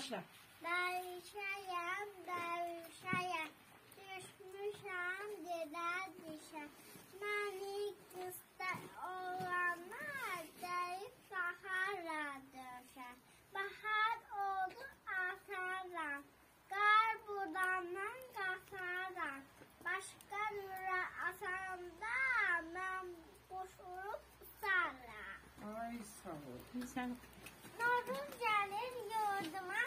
başla. Darüşayam, darüşayam, düşmüşam gider dişe. Mani kısta olanlar deyip bahara döşer. Bahar oldu ataram, gar budandan kasaram. Başka nura asanda ben boş olup. Ay sağ ol. Sen... Nurun gelir yurduma